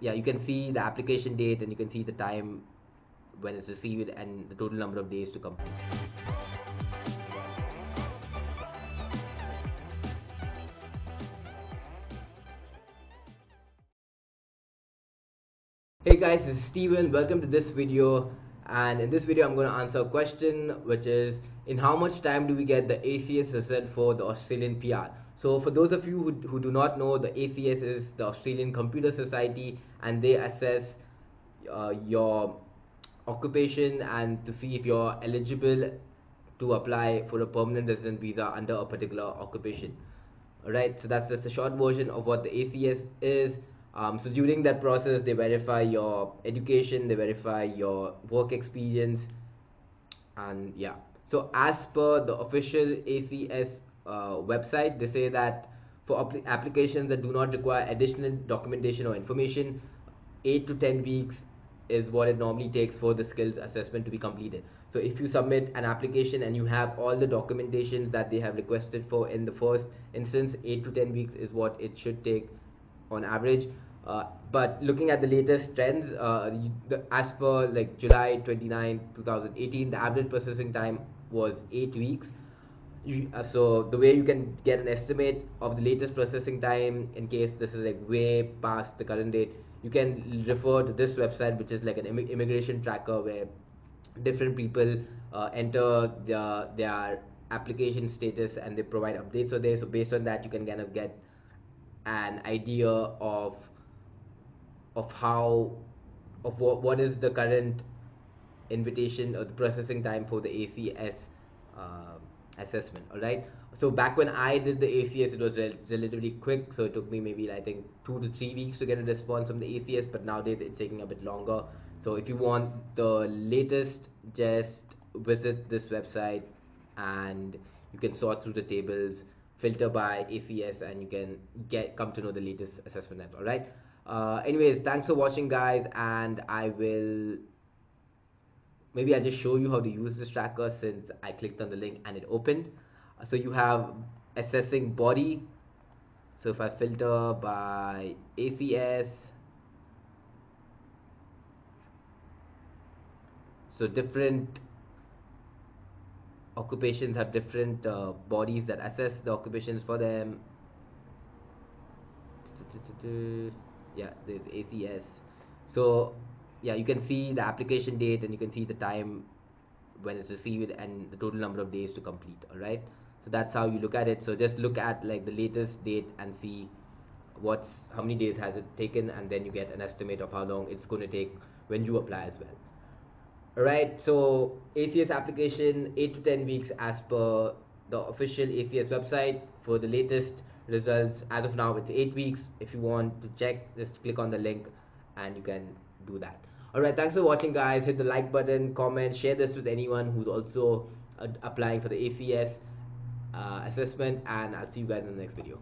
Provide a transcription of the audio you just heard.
yeah you can see the application date and you can see the time when it's received and the total number of days to complete Hey guys, this is Steven. Welcome to this video. And in this video, I'm going to answer a question which is in how much time do we get the ACS result for the Australian PR? So, for those of you who, who do not know, the ACS is the Australian Computer Society and they assess uh, your occupation and to see if you're eligible to apply for a permanent resident visa under a particular occupation. Alright, so that's just a short version of what the ACS is. Um, so during that process, they verify your education, they verify your work experience, and yeah. So as per the official ACS website, they say that for applications that do not require additional documentation or information, eight to ten weeks is what it normally takes for the skills assessment to be completed. So if you submit an application and you have all the documentation that they have requested for in the first instance, eight to ten weeks is what it should take on average. Uh, but looking at the latest trends, uh, the, as per like July 29, 2018, the average processing time was eight weeks. You, uh, so the way you can get an estimate of the latest processing time in case this is like way past the current date, you can refer to this website, which is like an Im- immigration tracker where different people uh, enter their their application status and they provide updates on there. So based on that, you can kind of get an idea of of how of what, what is the current invitation or the processing time for the ACS uh, assessment all right so back when I did the ACS it was rel- relatively quick. So it took me maybe I think two to three weeks to get a response from the ACS but nowadays it's taking a bit longer. So if you want the latest just visit this website and you can sort through the tables filter by ACS and you can get come to know the latest assessment all right uh, anyways thanks for watching guys and i will maybe i'll just show you how to use this tracker since i clicked on the link and it opened. So you have assessing body. So if i filter by acs so different occupations have different uh, bodies that assess the occupations for them. Yeah there's ACS so yeah you can see the application date and you can see the time when it's received and the total number of days to complete all right so that's how you look at it. So just look at like the latest date and see what's how many days has it taken and then you get an estimate of how long it's going to take when you apply as well. All right so acs application 8 to 10 weeks as per the official acs website for the latest results. As of now it's eight weeks. If you want to check just click on the link and you can do that. All right thanks for watching guys. Hit the like button comment share this with anyone who's also uh, applying for the acs uh, assessment and i'll see you guys in the next video